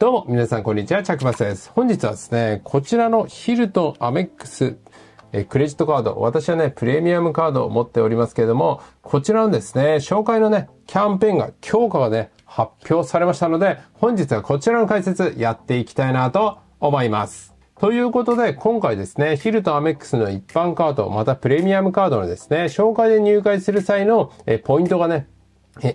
どうも、皆さんこんにちは、チャックバスです。本日はですね、こちらのヒルトンアメックスえクレジットカード、私はね、プレミアムカードを持っておりますけれども、こちらのですね、紹介のね、キャンペーンが強化がね、発表されましたので、本日はこちらの解説やっていきたいなと思います。ということで、今回ですね、ヒルトアメックスの一般カード、またプレミアムカードのですね、紹介で入会する際のえポイントがね、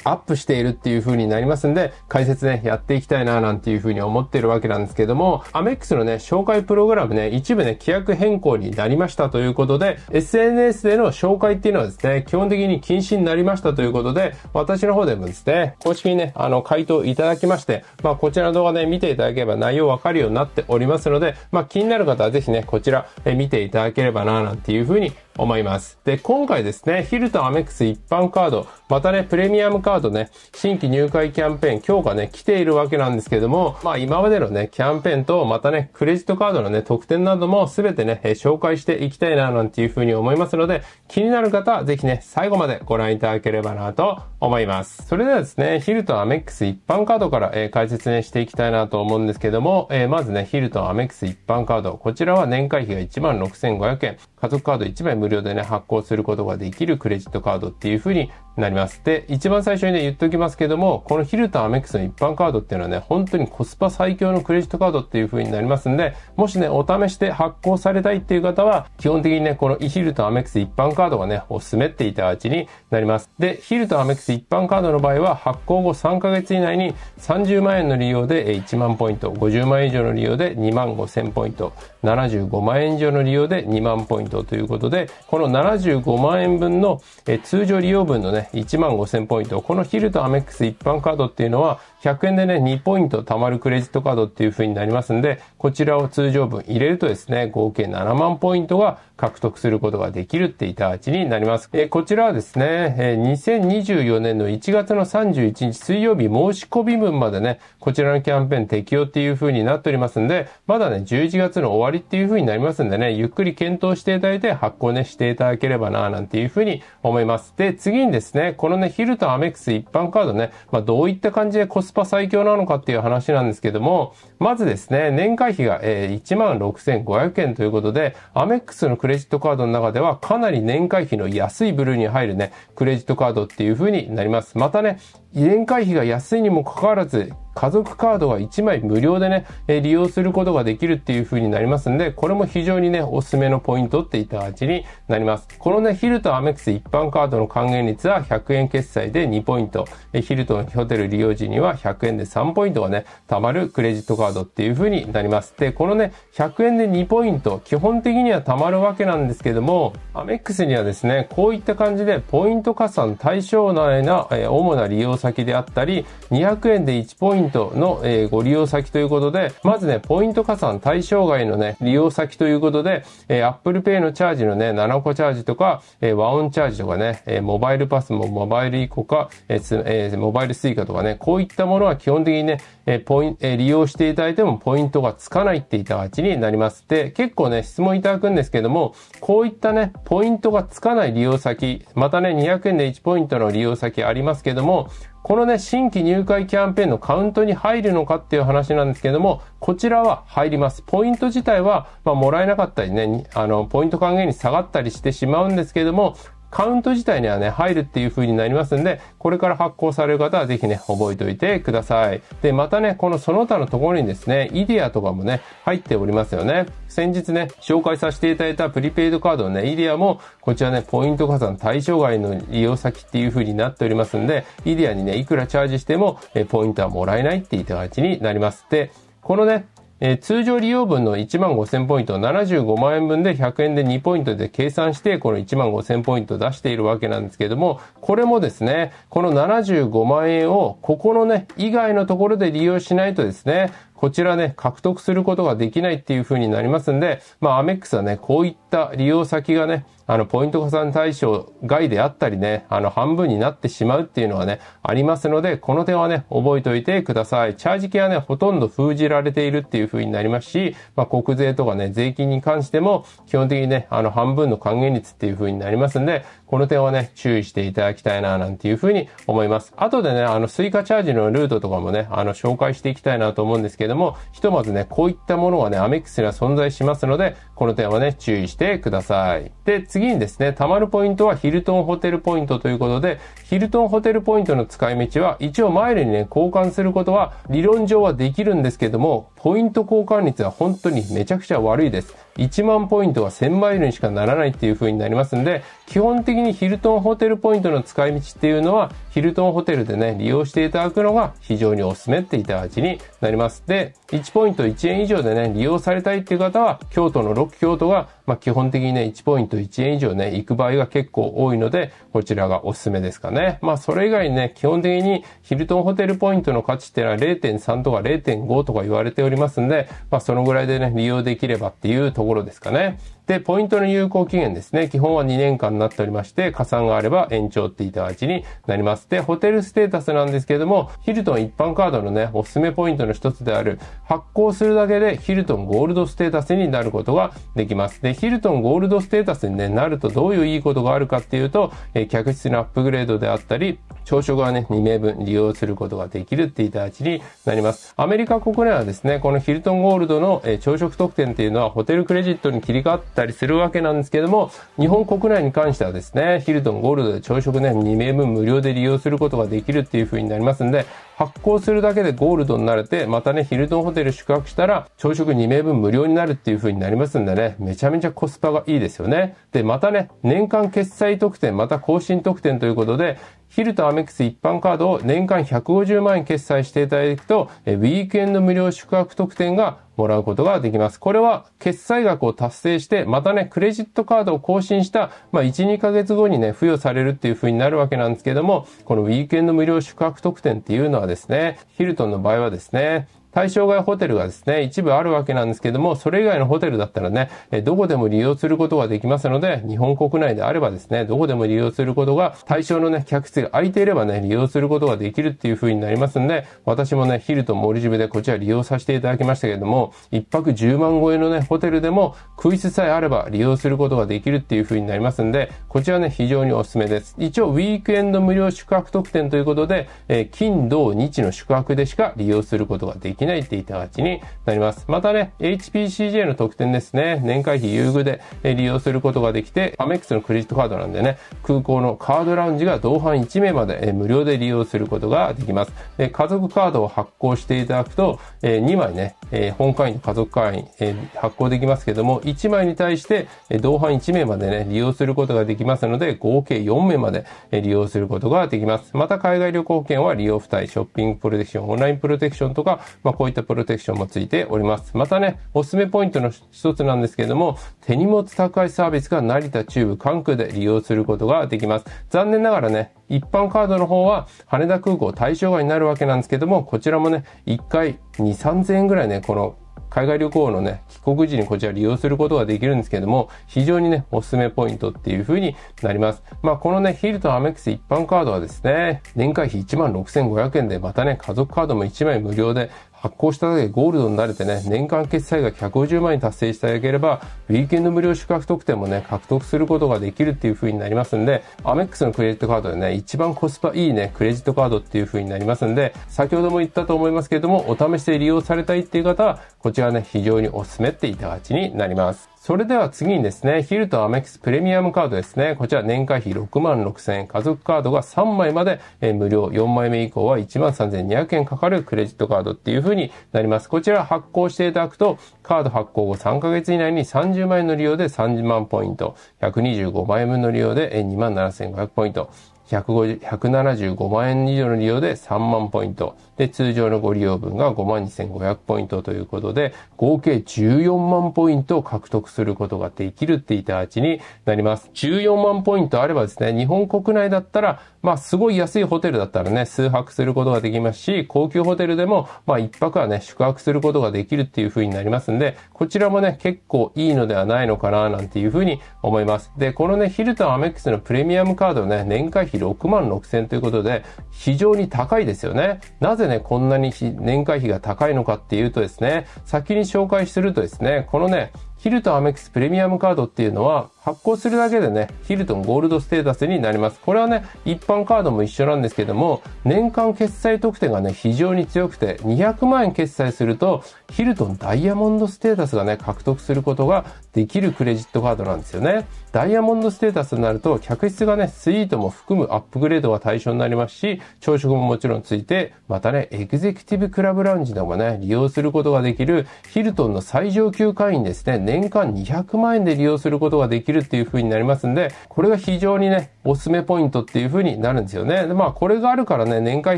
アップしているっていう風になりますんで、解説ね、やっていきたいななんていう風に思ってるわけなんですけども、アメックスのね、紹介プログラムね、一部ね、規約変更になりましたということで、SNS での紹介っていうのはですね、基本的に禁止になりましたということで、私の方でもですね、公式にね、あの、回答いただきまして、まあ、こちらの動画ね、見ていただければ内容わかるようになっておりますので、まあ、気になる方はぜひね、こちら、見ていただければな、なんていう風に思います。で、今回ですね、ヒルトンアメックス一般カード、またね、プレミアムカードね、新規入会キャンペーン、強化ね、来ているわけなんですけども、まあ今までのね、キャンペーンと、またね、クレジットカードのね、特典などもすべてね、紹介していきたいな、なんていうふうに思いますので、気になる方はぜひね、最後までご覧いただければなと思います。それではですね、ヒルトンアメックス一般カードから、えー、解説ね、していきたいなと思うんですけども、えー、まずね、ヒルトンアメックス一般カード、こちらは年会費が16,500円、家族カード1枚無料でね、発行することができるクレジットカードっていう風になります。で、一番最初にね、言っておきますけども、このヒルトンアメックスの一般カードっていうのはね、本当にコスパ最強のクレジットカードっていう風になりますんで、もしね、お試しで発行されたいっていう方は、基本的にね、このヒルトンアメックス一般カードがね、おすすめっていたうちになります。で、ヒルトンアメックス一般カードの場合は、発行後3ヶ月以内に30万円の利用で1万ポイント、50万円以上の利用で2万5千ポイント、75万円以上の利用で2万ポイントということで、この75万円分の通常利用分のね、1万5000ポイント、このヒルとアメックス一般カードっていうのは、100円でね、2ポイント貯まるクレジットカードっていう風になりますんで、こちらを通常分入れるとですね、合計7万ポイントが獲得することができるっていたちになります。え、こちらはですね、えー、2024年の1月の31日水曜日申し込み分までね、こちらのキャンペーン適用っていう風になっておりますんで、まだね、11月の終わりっていう風になりますんでね、ゆっくり検討していただいて発行ね、していただければな、なんていう風に思います。で、次にですね、このね、ヒルトアメックス一般カードね、まあ、どういった感じでコスパ最強なのかっていう話なんですけども、まずですね、年会費が、えー、16,500円ということで、アメックスのクレジットカードの中ではかなり年会費の安い部類に入るね、クレジットカードっていう風になります。またね、年会費が安いにもかかわらず、家族カードが1枚無料でね、え利用することができるっていう風になりますんで、これも非常にね、おすすめのポイントっていった形になります。このね、ヒルトアメックス一般カードの還元率は100円決済で2ポイント、えヒルトンホテル利用時には100円で3ポイントがね、貯まるクレジットカードっていう風になります。で、このね、100円で2ポイント、基本的には貯まるわけなんですけども、アメックスにはですね、こういった感じでポイント加算対象内な、え主な利用先であったり、200円で1ポイントの、え、ご利用先ということで、まずね、ポイント加算対象外のね、利用先ということで、えー、Apple Pay のチャージのね、7個チャージとか、えー、和音チャージとかね、えー、モバイルパスもモバイルイコか、えーえー、モバイルスイカとかね、こういったものは基本的にね、えー、ポインえー、利用していただいてもポイントがつかないっていった形になります。で、結構ね、質問いただくんですけども、こういったね、ポイントがつかない利用先、またね、200円で1ポイントの利用先ありますけども、このね、新規入会キャンペーンのカウントに入るのかっていう話なんですけども、こちらは入ります。ポイント自体は、まあ、もらえなかったりね、あの、ポイント還元に下がったりしてしまうんですけども、カウント自体にはね、入るっていう風になりますんで、これから発行される方はぜひね、覚えておいてください。で、またね、このその他のところにですね、イディアとかもね、入っておりますよね。先日ね、紹介させていただいたプリペイドカードのね、イディアも、こちらね、ポイント加算対象外の利用先っていう風になっておりますんで、イディアにね、いくらチャージしても、えポイントはもらえないっていった形になります。で、このね、えー、通常利用分の1万5000ポイント、75万円分で100円で2ポイントで計算して、この1万5000ポイント出しているわけなんですけれども、これもですね、この75万円を、ここのね、以外のところで利用しないとですね、こちらね、獲得することができないっていう風になりますんで、まあ、アメックスはね、こういった利用先がね、あの、ポイント加算対象外であったりね、あの、半分になってしまうっていうのはね、ありますので、この点はね、覚えておいてください。チャージ系はね、ほとんど封じられているっていう風になりますし、まあ、国税とかね、税金に関しても、基本的にね、あの、半分の還元率っていう風になりますんで、この点はね、注意していただきたいな、なんていう風に思います。後でね、あの、スイカチャージのルートとかもね、あの、紹介していきたいなと思うんですけどども、ひとまずね、こういったものはね、アメックスには存在しますので、この点はね、注意してください。で、次にですね、貯まるポイントはヒルトンホテルポイントということで、ヒルトンホテルポイントの使い道は、一応マイルにね、交換することは理論上はできるんですけども、ポイント交換率は本当にめちゃくちゃ悪いです。1万ポイントは1000マイルにしかならないっていう風になりますんで、基本的にヒルトンホテルポイントの使い道っていうのは、ヒルトンホテルでね、利用していただくのが非常におすすめっていた味になります。で、1ポイント1円以上でね、利用されたいっていう方は、京都の6京都が、まあ、基本的にね、1ポイント1円以上ね、行く場合が結構多いので、こちらがおすすめですかね。まあ、それ以外にね、基本的にヒルトンホテルポイントの価値っていうのは0.3とか0.5とか言われておりますんで、まあ、そのぐらいでね、利用できればっていうところですかね。で、ポイントの有効期限ですね。基本は2年間になっておりまして、加算があれば延長っていただきになります。で、ホテルステータスなんですけれども、ヒルトン一般カードのね、おすすめポイントの一つである、発行するだけでヒルトンゴールドステータスになることができます。で、ヒルトンゴールドステータスに、ね、なるとどういういいことがあるかっていうと、え客室のアップグレードであったり、朝食はね、2名分利用することができるっていただきになります。アメリカ国内はですね、このヒルトンゴールドの、朝食特典っていうのはホテルクレジットに切り替わったりするわけなんなんですけども、日本国内に関してはですね、ヒルトンゴールドで朝食ね、2名分無料で利用することができるっていう風になりますんで、発行するだけでゴールドになれて、またね、ヒルトンホテル宿泊したら、朝食2名分無料になるっていう風になりますんでね、めちゃめちゃコスパがいいですよね。で、またね、年間決済特典、また更新特典ということで、ヒルトアメックス一般カードを年間150万円決済していただくと、ウィークエンド無料宿泊特典がもらうことができます。これは決済額を達成して、またね、クレジットカードを更新した、まあ、1、2ヶ月後にね、付与されるっていう風になるわけなんですけども、このウィークエンド無料宿泊特典っていうのはですね、ヒルトンの場合はですね、対象外ホテルがですね、一部あるわけなんですけども、それ以外のホテルだったらね、どこでも利用することができますので、日本国内であればですね、どこでも利用することが、対象のね、客室が空いていればね、利用することができるっていう風になりますんで、私もね、ヒルトンモリジムでこちら利用させていただきましたけれども、一泊10万超えのね、ホテルでも、空室さえあれば利用することができるっていう風になりますんで、こちらね、非常におすすめです。一応、ウィークエンド無料宿泊特典ということで、え金、土、日の宿泊でしか利用することができないっていった形になります。またね、HPCJ の特典ですね、年会費優遇で利用することができて、アメックスのクレジットカードなんでね、空港のカードラウンジが同伴1名まで無料で利用することができます。で家族カードを発行していただくと、2枚ね、本会員の家族会員発行できますけども、1枚に対して同伴1名までね、利用することができますので、合計4名まで利用することができます。また海外旅行券は利用付帯、ショッピングプロテクション、オンラインプロテクションとか、まこういったプロテクションもついております。またね、おすすめポイントの一つなんですけれども、手荷物宅配サービスが成田中部関空で利用することができます。残念ながらね、一般カードの方は羽田空港対象外になるわけなんですけども、こちらもね、1回2、3000円ぐらいね、この海外旅行のね、帰国時にこちら利用することができるんですけども、非常にね、おすすめポイントっていう風になります。まあ、このね、ヒルトンアメックス一般カードはですね、年会費16,500円で、またね、家族カードも1枚無料で、発行しただけでゴールドになれてね、年間決済額150万円達成していただければ、ウィーケンド無料宿泊特典もね、獲得することができるっていう風になりますんで、アメックスのクレジットカードでね、一番コスパいいね、クレジットカードっていう風になりますんで、先ほども言ったと思いますけれども、お試しで利用されたいっていう方は、こちらね、非常にお勧めっていたがちになります。それでは次にですね、ヒルトアメックスプレミアムカードですね。こちら年会費6万6千円、家族カードが3枚まで、無料、4枚目以降は1万3200円かかるクレジットカードっていう風になります。こちら発行していただくと、カード発行後3ヶ月以内に30万円の利用で30万ポイント、125万円分の利用で2万7500ポイント、175万円以上の利用で3万ポイント。で、通常のご利用分が5万2500ポイントということで、合計14万ポイントを獲得することができるっていった値になります。14万ポイントあればですね、日本国内だったら、まあ、すごい安いホテルだったらね、数泊することができますし、高級ホテルでも、まあ、一泊はね、宿泊することができるっていう風になりますんで、こちらもね、結構いいのではないのかな、なんていう風に思います。で、このね、ヒルトンアメックスのプレミアムカードね、年会費6万6千ということで、非常に高いですよね。なぜねね、こんなに年会費が高いのかっていうとですね、先に紹介するとですね、このね、ヒルトアメックスプレミアムカードっていうのは、発行するだけでね、ヒルトンゴールドステータスになります。これはね、一般カードも一緒なんですけども、年間決済特典がね、非常に強くて、200万円決済すると、ヒルトンダイヤモンドステータスがね、獲得することができるクレジットカードなんですよね。ダイヤモンドステータスになると、客室がね、スイートも含むアップグレードが対象になりますし、朝食ももちろんついて、またね、エグゼクティブクラブラウンジでもね、利用することができる、ヒルトンの最上級会員ですね、年間200万円で利用することができるるっていう風になりますんで、これが非常にね、おすすめポイントっていう風になるんですよね。で、まあ、これがあるからね、年会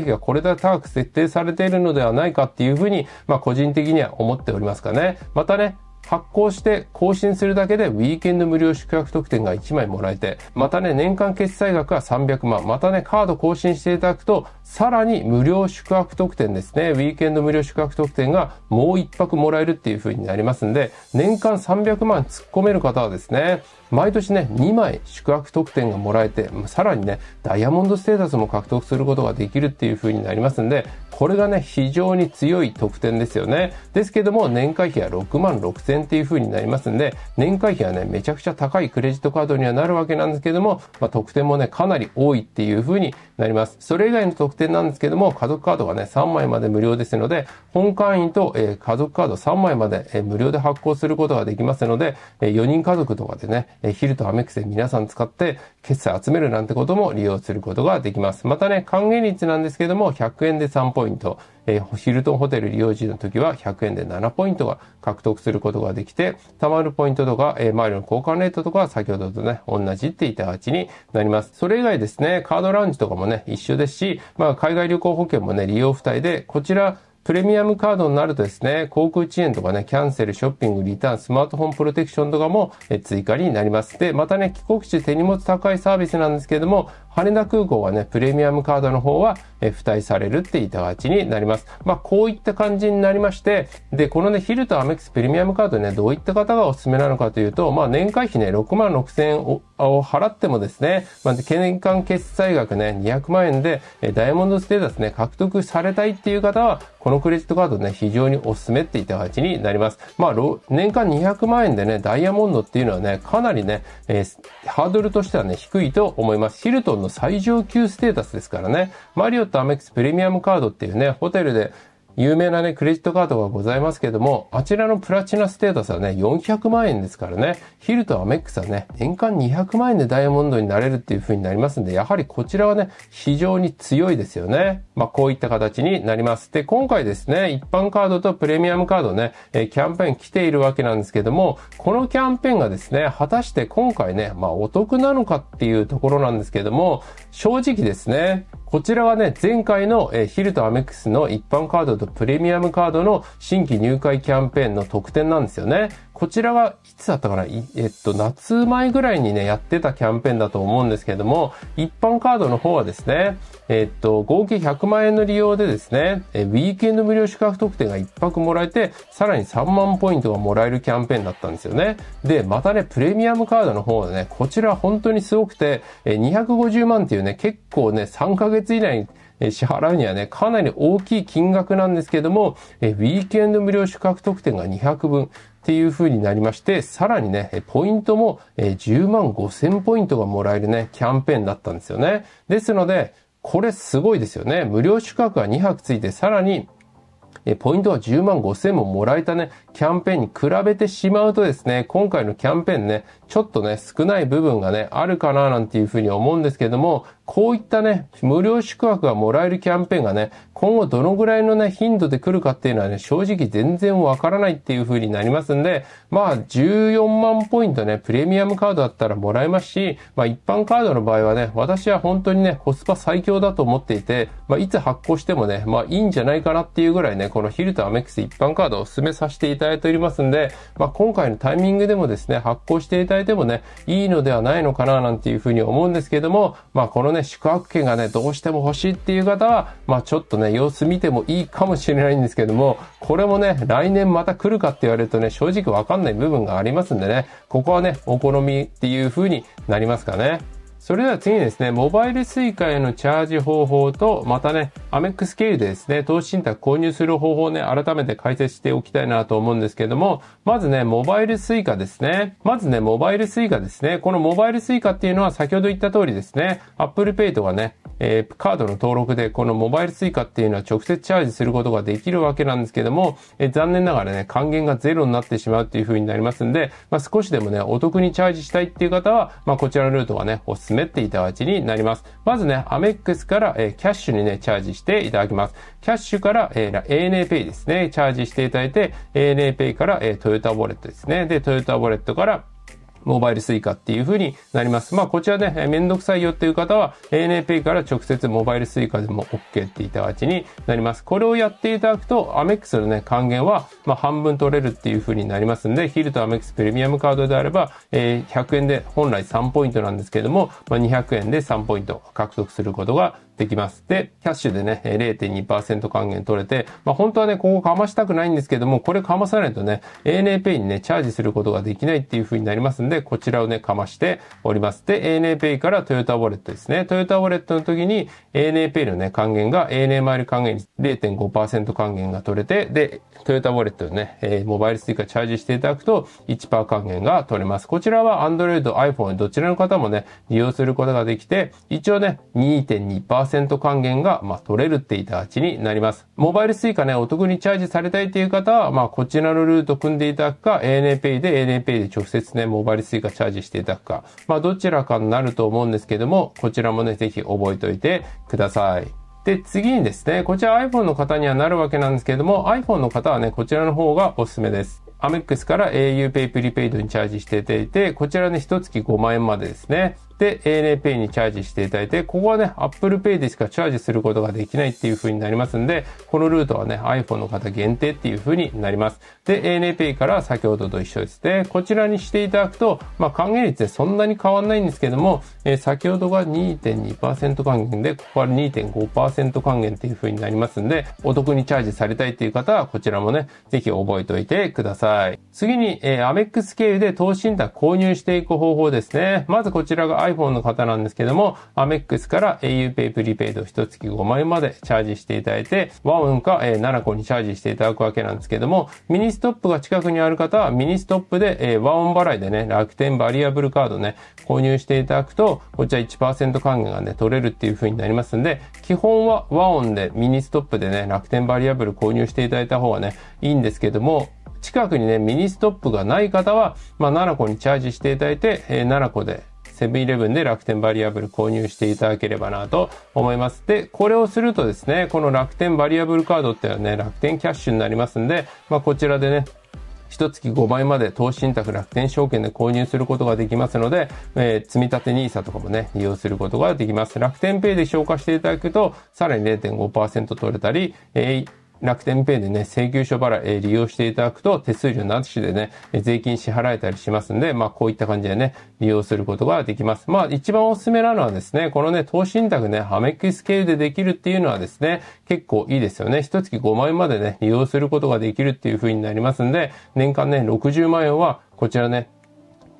費がこれだけ高く設定されているのではないかっていう風に、まあ、個人的には思っておりますかね。またね、発行して更新するだけでウィーケンド無料宿泊特典が1枚もらえて、またね、年間決済額は300万、またね、カード更新していただくと、さらに無料宿泊特典ですね、ウィーケンド無料宿泊特典がもう1泊もらえるっていう風になりますんで、年間300万突っ込める方はですね、毎年ね、2枚宿泊特典がもらえて、さらにね、ダイヤモンドステータスも獲得することができるっていう風になりますんで、これがね、非常に強い特典ですよね。ですけども、年会費は6万6っていう風になりますんで、年会費はね、めちゃくちゃ高いクレジットカードにはなるわけなんですけども、まあ、特典もね、かなり多いっていう風になります。それ以外の特典なんですけども、家族カードがね、3枚まで無料ですので、本会員と、え、家族カード3枚まで、え、無料で発行することができますので、え、4人家族とかでね、えヒルとアメックスで皆さん使って決済集めるなんてことも利用することができます。またね、還元率なんですけども、100円で3ポイント、えー、ヒルトンホテル利用時の時は100円で7ポイントが獲得することができて、貯まるポイントとか、えー、マイルの交換レートとかは先ほどとね、同じって板がちになります。それ以外ですね、カードラウンジとかもね、一緒ですし、まあ、海外旅行保険もね、利用付帯で、こちら、プレミアムカードになるとですね、航空遅延とかね、キャンセル、ショッピング、リターン、スマートフォンプロテクションとかも追加になります。で、またね、帰国時手荷物高いサービスなんですけれども、羽田空港はね、プレミアムカードの方は、え付帯されるって板がちになります。まあ、こういった感じになりまして、で、このね、ヒルとアメックスプレミアムカードね、どういった方がおすすめなのかというと、まあ、年会費ね、6万6千円を払ってもですね、まあ、年間決済額ね、200万円で、えダイヤモンドステータスね、獲得されたいっていう方は、このクレジットカードね、非常におすすめって板がちになります。まあ、年間200万円でね、ダイヤモンドっていうのはね、かなりね、えー、ハードルとしてはね、低いと思います。ヒルトンの最上級ステータスですからね。マリオットアメックスプレミアムカードっていうね、ホテルで有名なね、クレジットカードがございますけども、あちらのプラチナステータスはね、400万円ですからね、ヒルとアメックスはね、年間200万円でダイヤモンドになれるっていう風になりますんで、やはりこちらはね、非常に強いですよね。まあ、こういった形になります。で、今回ですね、一般カードとプレミアムカードね、キャンペーン来ているわけなんですけども、このキャンペーンがですね、果たして今回ね、まあ、お得なのかっていうところなんですけども、正直ですね、こちらはね、前回の、ヒルとアメックスの一般カードとプレミアムカードの新規入会キャンペーンの特典なんですよね。こちらはいつだったかな？えっと、夏前ぐらいにね、やってたキャンペーンだと思うんですけども、一般カードの方はですね、えっと、合計100万円の利用でですね、えウィークエンド無料宿泊特典が1泊もらえて、さらに3万ポイントがもらえるキャンペーンだったんですよね。で、またね、プレミアムカードの方はね、こちら本当にすごくて、250万っていうね、結構ね、3ヶ月以内に支払うにはね、かなり大きい金額なんですけども、ウィークエンド無料宿泊特典が200分っていう風になりまして、さらにね、ポイントも10万5000ポイントがもらえるね、キャンペーンだったんですよね。ですので、これすごいですよね。無料宿泊が2泊ついて、さらにえポイントは10万5千ももらえたね、キャンペーンに比べてしまうとですね、今回のキャンペーンね、ちょっとね、少ない部分がね、あるかななんていうふうに思うんですけども、こういったね、無料宿泊がもらえるキャンペーンがね、今後どのぐらいのね、頻度で来るかっていうのはね、正直全然わからないっていう風になりますんで、まあ、14万ポイントね、プレミアムカードだったらもらえますし、まあ、一般カードの場合はね、私は本当にね、コスパ最強だと思っていて、まあ、いつ発行してもね、まあ、いいんじゃないかなっていうぐらいね、このヒルとアメックス一般カードをお勧めさせていただいておりますんで、まあ、今回のタイミングでもですね、発行していただいてもね、いいのではないのかななんていう風に思うんですけども、まあ、このね、宿泊券がね、どうしても欲しいっていう方は、まあちょっとね、様子見てもいいかもしれないんですけども、これもね、来年また来るかって言われるとね、正直わかんない部分がありますんでね、ここはね、お好みっていう風になりますかね。それでは次にですね、モバイル suica へのチャージ方法と、またね、アメックス経由でですね、投資信託購入する方法をね、改めて解説しておきたいなと思うんですけども、まずね、モバイル suica ですね。まずね、モバイル suica ですね。このモバイル suica っていうのは先ほど言った通りですね、Apple Pay とかね、えー、カードの登録でこのモバイル suica っていうのは直接チャージすることができるわけなんですけども、えー、残念ながらね、還元がゼロになってしまうっていう風になりますんで、まあ、少しでもね、お得にチャージしたいっていう方は、まあ、こちらのルートがね、お勧めっていただちになります。まずね、アメックスから、えー、キャッシュにね、チャージしていただきます。キャッシュから、えー、ANA Pay ですね、チャージしていただいて、ANA Pay から、えー、トヨタウォレットですね。で、トヨタウォレットから、モバイル suica っていう風になります。まあ、こちらね、めんどくさいよっていう方は、ANAPay から直接モバイル suica でも OK っていた形になります。これをやっていただくと、アメックスのね、還元は、まあ、半分取れるっていう風になりますんで、ヒルとアメックスプレミアムカードであれば、えー、100円で本来3ポイントなんですけれども、まあ、200円で3ポイント獲得することができます。で、キャッシュでね、0.2%還元取れて、まあ本当はね、ここかましたくないんですけども、これかまさないとね、ANAPay にね、チャージすることができないっていう風になりますんで、こちらをね、かましております。で、ANAPay からトヨタウォレットですね。トヨタウォレットの時に ANAPay のね、還元が ANA マイル還元率0.5%還元が取れて、で、トヨタウォレットのね、えー、モバイルスイカチャージしていただくと1%還元が取れます。こちらは Android、iPhone どちらの方もね、利用することができて、一応ね、2.2%還元が、まあ、取れるっていた形になります。モバイル suica ね、お得にチャージされたいっていう方は、まあ、こちらのルート組んでいただくか、ANAPay で ANAPay で直接ね、モバイル suica チャージしていただくか、まあ、どちらかになると思うんですけども、こちらもね、ぜひ覚えておいてください。で、次にですね、こちら iPhone の方にはなるわけなんですけども、iPhone の方はね、こちらの方がおすすめです。アメックスから auPay プリペイドにチャージしていて、こちらね、一月5万円までですね。で、ANAPay にチャージしていただいて、ここはね、Apple Pay でしかチャージすることができないっていう風になりますんで、このルートはね、iPhone の方限定っていう風になります。で、ANAPay から先ほどと一緒ですね。こちらにしていただくと、まあ、還元率でそんなに変わんないんですけども、えー、先ほどが2.2%還元で、ここは2.5%還元っていう風になりますんで、お得にチャージされたいっていう方は、こちらもね、ぜひ覚えておいてください。次に、えー、アメックス経由で投資信託購入していく方法ですね。まずこちらが iPhone の方なんですけども、アメックスから auPay プリペイド1月5万円までチャージしていただいて、 WAON か、えー、 nanaco にチャージしていただくわけなんですけども、ミニストップが近くにある方は、ミニストップで、えー、 WAON 払いでね、楽天バリアブルカードね、購入していただくと、こちら1%還元がね、取れるっていう風になりますんで、基本は WAON でミニストップでね、楽天バリアブル購入していただいた方がね、いいんですけども、近くにね、ミニストップがない方は、まあ、 nanaco にチャージしていただいて、えー、 nanaco でセブンイレブンで楽天バリアブル購入していただければなと思います。で、これをするとですね、この楽天バリアブルカードっていうのはね、楽天キャッシュになりますんで、まあ、こちらでね、一月5万まで投資信託楽天証券で購入することができますので、えー、積立 NISA とかもね、利用することができます。楽天ペイで消化していただくと、さらに0.5%取れたり、えー楽天ペイでね、請求書払い、え、利用していただくと手数料なしでね、税金支払えたりしますんで、まあこういった感じでね、利用することができます。まあ一番おすすめなのはですね、このね、投資信託ね、アメックス経由でできるっていうのはですね、結構いいですよね。一月5万円までね、利用することができるっていう風になりますんで、年間ね、60万円はこちらね、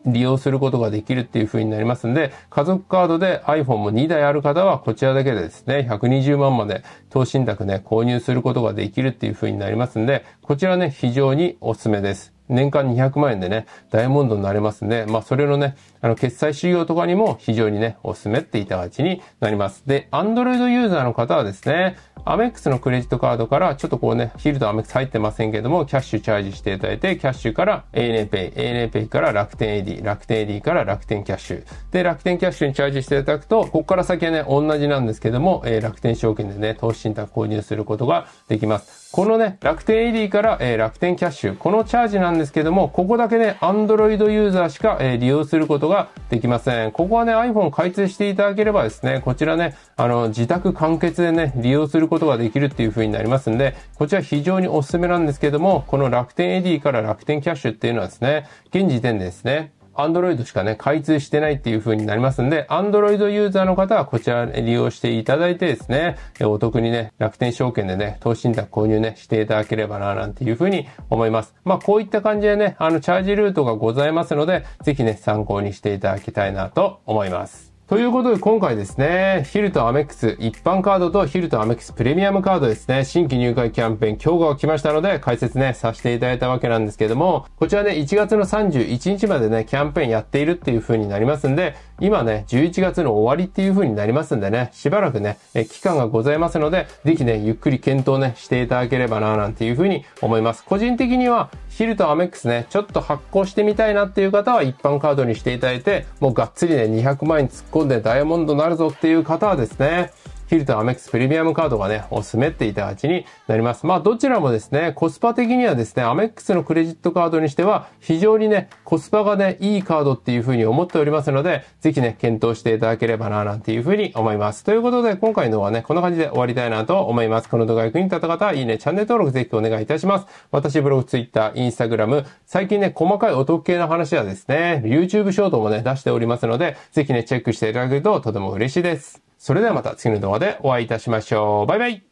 利用することができるっていう風になりますんで、家族カードで iPhone も2台ある方はこちらだけでですね、120万まで投資信託ね、購入することができるっていう風になりますんで、こちらね、非常におすすめです。年間200万円でね、ダイヤモンドになれますんで、まあそれのね、あの決済仕様とかにも非常にね、おすすめっていた形になります。で、Android ユーザーの方はですね、アメックスのクレジットカードからちょっとこうね、ヒルとアメックス入ってませんけども、キャッシュチャージしていただいて、キャッシュから ANAPay、ANAPay から楽天 AD、楽天 AD から楽天キャッシュ。で、楽天キャッシュにチャージしていただくと、ここから先はね、同じなんですけども、えー、楽天証券でね、投資信託購入することができます。このね、楽天 AD から、えー、楽天キャッシュ、このチャージなんですけども、ここだけね、Android ユーザーしか、えー、利用することができません。ここはね、iPhone 開通していただければですね、こちらね、あの、自宅完結でね、利用することができるっていう風になりますんで、こちら非常におすすめなんですけども、この楽天 AD から楽天キャッシュっていうのはですね、現時点でですね、Android しかね、開通してないっていう風になりますんで、Android ユーザーの方はこちら利用していただいてですね、お得にね、楽天証券でね、投資信託購入ね、していただければな、なんていう風に思います。まあ、こういった感じでね、あの、チャージルートがございますので、ぜひね、参考にしていただきたいなと思います。ということで今回ですね、ヒルトアメックス一般カードとヒルトアメックスプレミアムカードですね、新規入会キャンペーン今日が来ましたので解説ね、させていただいたわけなんですけども、こちらね、1月の31日までね、キャンペーンやっているっていう風になりますんで、今ね、11月の終わりっていう風になりますんでね、しばらくね、え期間がございますので、ぜひね、ゆっくり検討ね、していただければな、なんていう風に思います。個人的には、ヒルとアメックスね、ちょっと発行してみたいなっていう方は一般カードにしていただいて、もうがっつりね、200万円突っ込んでダイヤモンドになるぞっていう方はですね、ヒルトンアメックスプレミアムカードがね、おすすめっていた形になります。まあ、どちらもですね、コスパ的にはですね、アメックスのクレジットカードにしては、非常にね、コスパがね、いいカードっていう風に思っておりますので、ぜひね、検討していただければな、なんていう風に思います。ということで、今回のはね、こんな感じで終わりたいなと思います。この動画が役に立った方は、いいね、チャンネル登録ぜひお願いいたします。私、ブログ、ツイッター、インスタグラム、最近ね、細かいお得系の話はですね、YouTube ショートもね、出しておりますので、ぜひね、チェックしていただけるととても嬉しいです。それではまた次の動画でお会いいたしましょう。バイバイ